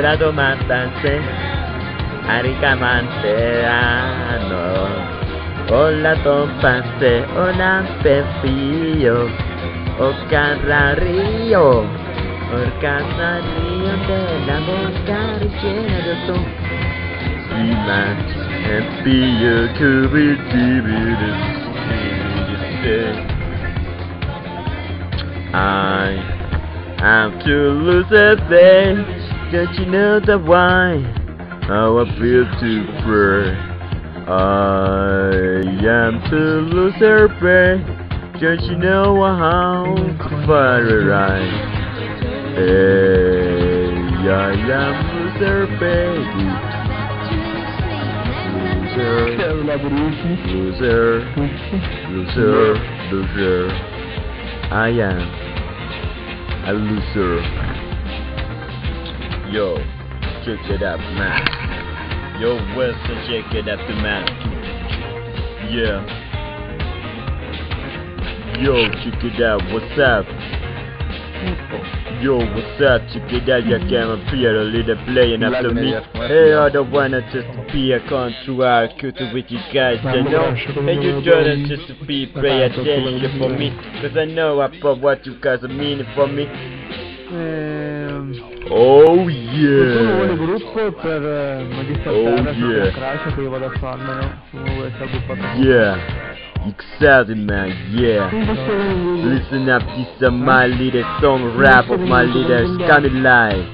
La Grado Mantanse, Arica Manteano, Hola Tompanse, Hola Pepillo, Ocarra Río, Orcana Río de la boca rellena de son. Ima, Empillo, Cubitibiris, I am to lose a day. Don't you know the why? How I feel to pray. I am to lose a prey. Don't you know how far I Hey, I am loser baby. Loser, loser, loser, loser. I am a loser. Yo, check it out, man. Yo, Weston, check it out, man. Yeah. Yo, check it out, what's up? Yo, what's up? Check it out, you can appear a little playing after me. Hey, I don't wanna just be a control to with you guys, you know? And you don't just to be pay attention for me, cause I know about what you guys are meaning for me. Ehm, Oh Sono yeah! un gruppo per eh, Oh, yeah. Crash che io vado a farmelo su Yeah, excited man, yeah. Listen up, this is my little song rap of my little scummy life.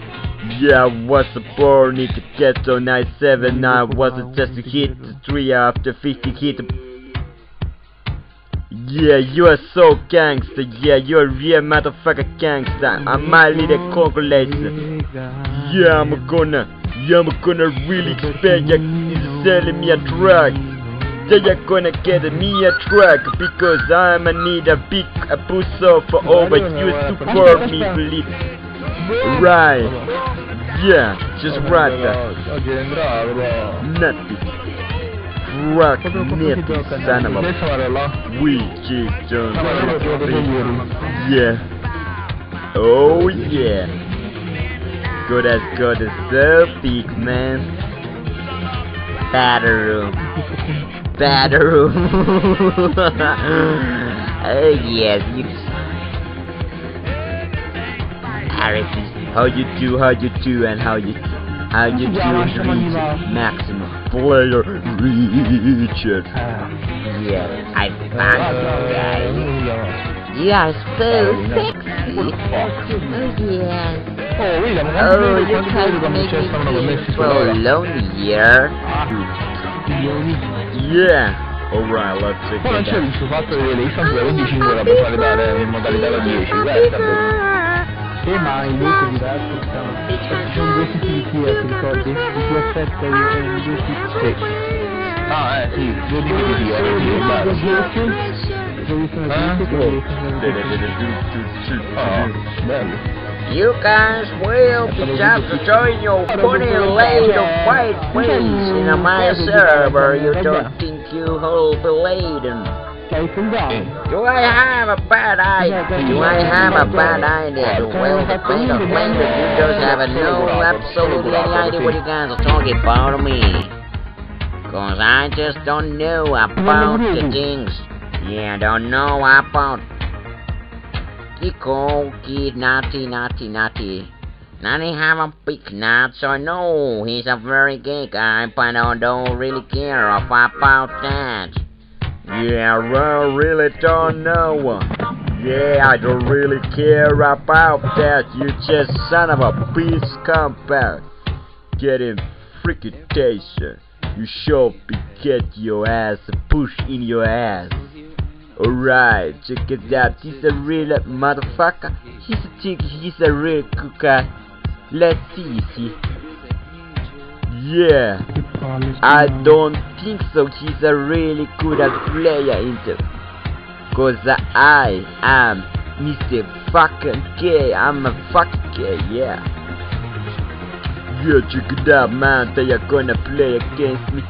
Yeah, I was born in the ghetto 97, I wasn't just a hit, 3 after 50 hit. Yeah, you are so gangster, yeah, you're a real motherfucker gangster. I'm my little congolese. Yeah, I'm gonna, yeah, I'm gonna really expect you is selling me a drug. Yeah, you're gonna get me a truck because I'm a need a big a off for over you support me, believe. Right. Yeah, just right there. Oggi andrà, però. Nothing. Rock nitty son of Adesso a vado là. weak chick Jones. No, ma io devo vedere Yeah. Oh yeah. Good as good as so big man. Bathroom. Bathroom. oh yes, you. How you do, how you do, and how you, how you do, maximum player Richard. Yeah, I found you guys. You are so sexy. Oh yes. Oh, William, Oh, quanti you quanti guys quando make c'è stavano me messi feel sulla so roba? lonely here. Milioni. Yeah. Alright, let's check Poi non it c'è out. il suo fatto di vedere i sempre 25 da poter dare modalità 10, questa Sì, ma i due sono diciamo. Ci sono due tipi di ti ricordi? Di due e di due tipi. Ah, eh, sì, due tipi di tier, sì, è vero. Ah, bello. You guys will be just to join your funny little white face in my server. You don't think you will be laden. Stai fondando? Do I have a bad idea? Do I have a bad idea? Well, the thing of things you just have no absolutely any idea what you guys are talking about me. Cause I just don't know about the things. Yeah, I don't know about Kiko, kid, naughty, naughty, naughty. Nanny have a big nut, so I know he's a very gay guy, but I don't really care about that. Yeah, I really don't know. Yeah, I don't really care about that. You just son of a bitch, back. Getting taser. You sure be get your ass pushed in your ass. Alright, check it out. He's a real motherfucker. He's a chick. He's a real guy. Let's see, see. Yeah. I don't think so. He's a really good at player in the Cause I am Mr. Fucking Gay. I'm a fucking gay, yeah. Yeah, check it out, man. They are gonna play against me.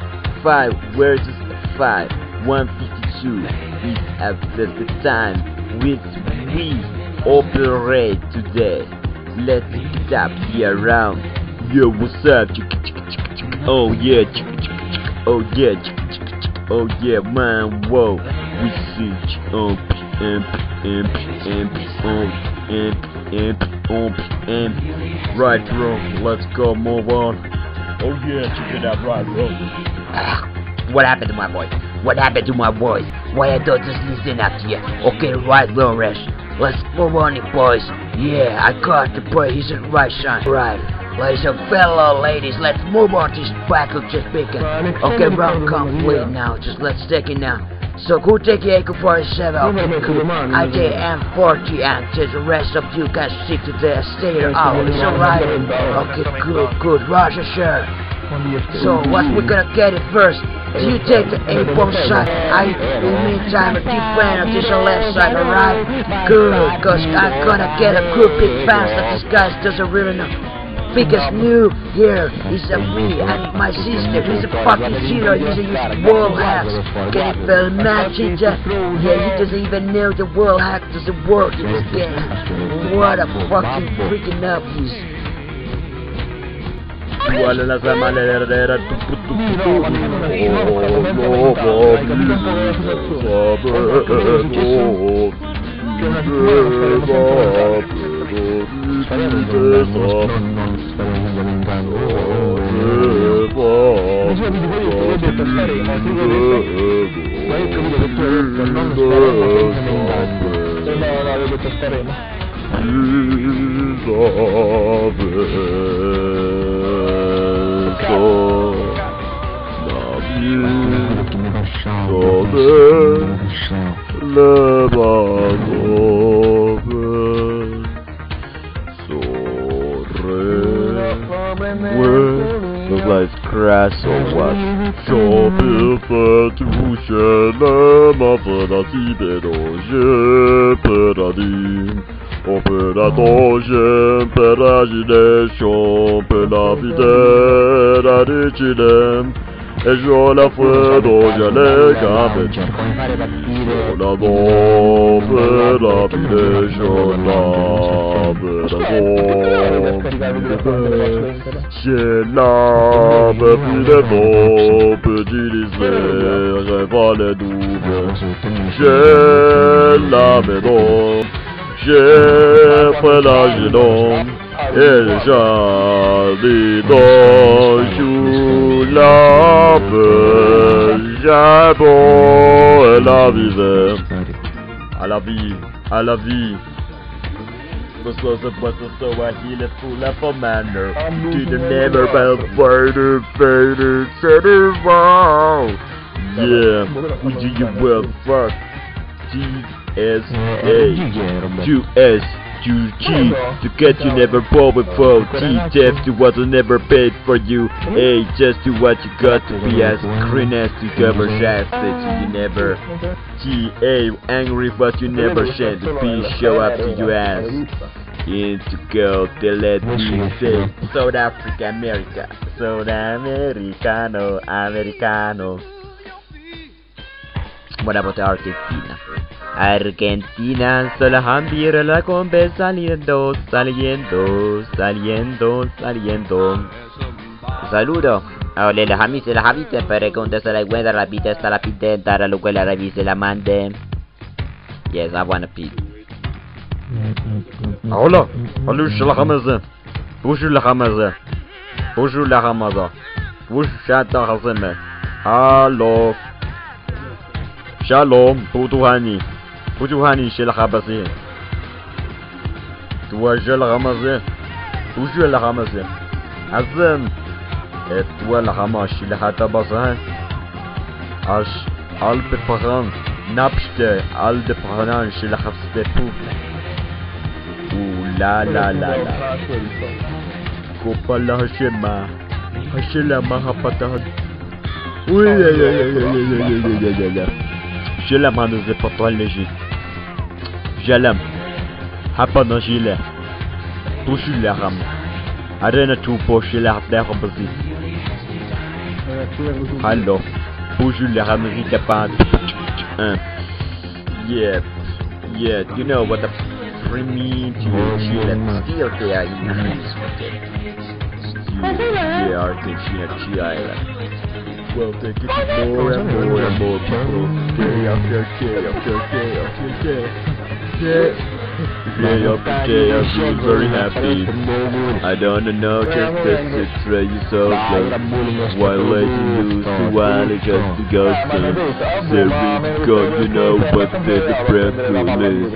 Five versus five. 152 is after the time which we operate today. Let's stop here around. Yo, what's up? Oh yeah. Oh yeah. Oh yeah, man, whoa. We see, um, imp, imp, imp, um, imp, imp, um, imp. Right, bro, let's go, move on. Oh yeah, check it out, right, bro. Ah, what happened to my voice? What happened to my voice? Why I don't just listen up you? Okay, right, Lawrence. Let's move on, it, boys. Yeah, I got the boy. He's in right, son. Right. Ladies and fellow ladies, let's move on to this battle just speaking. Okay, round complete now. Just let's take it now. So who take the AK-47? Okay, cool. I take M40 and just the rest of you guys stick to the stater. Oh, it's alright. Okay, good, good. Roger, sure. So what we gonna get it first? You take the A bomb side, I in the meantime fan of this left side, alright? Good, cause I'm gonna get a good big fans that this guy doesn't really know. Because new here is a me and my sister, he's a fucking zero, he's a use world hacks. Can you feel magic? Yeah, he doesn't even know the world hack doesn't work in this game. What a fucking freaking up he's. Voilà la zamalera tu tu tu tu Non stare lamentando. Così vedi una nueva Elizabeth Je ne m'apprécie pas je paradis. On peut la danger, péragination, peut la vitesse, la décide. E io la freddo già le cape Una bomba la pide giorna Per la bomba Se la pide bomba du Lisère, Val double, je l'avais donc, j'ai pris la génome, et j'allais dans jour la peur, j'ai beau la vivre, à la vie, à la vie. This was a was a so I heal it full of a manner. To the never bell fighter, fighter, set it. Yeah, we do you well, fuck. G S A Q S Q G to get you never bought before. T death to what I never paid for you. A just to what you got to be as green as to cover shafted you never. G A angry but you never shed to be show up to your ass. Into go they let me say South Africa America South Americano Americano What about Argentina? Argentina Solhamdir la combe saliendo, saliendo, saliendo, saliendo. Saludo. Ole las amices, las habites, pero contestar la guerra, la pita está la pita, dar a lo que la revise la mande. Yes, I wanna pee. Hola, alush la hamaza. Bushu la hamaza. Bushu la hamaza. Bushu shata hazeme. Halo. Shalom, putuhani. وجوهاني شي الخبصين توجه الغمزين توجه الغمزين عزم اتوال شي لحتى بصهن اش قلب فران نبشت قلب فران شي لخفصت بوبل ولا لا لا لا كوبا لا هشما هشلا ما هبطهن وي يا يا يا يا يا يا يا يا يا شلا ما نزل بطل نجيب Jalam Hapa na jile ram, Arena tupo şilahderim bizi Hallo Bujulerim ritapan Yeah Yeah, you know what the primitive Chile still there in Yeah, Argentina, Chile well, they're getting more and more and more people. Day after day after day after day gay. Gay. Gay after gay, I feel very happy. I don't know, just it's really so close. While letting you to while it just to go thing. There is going to know what the depressed is.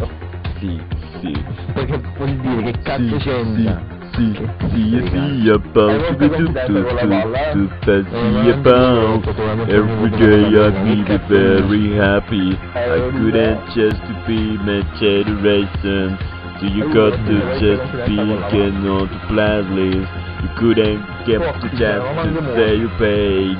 Sì, sì. Perché vuol sì, sì, about to do to to to see about every day I be very happy. I couldn't just be my generation. So you got to just be getting on the playlist. You couldn't get the chance to say you paid.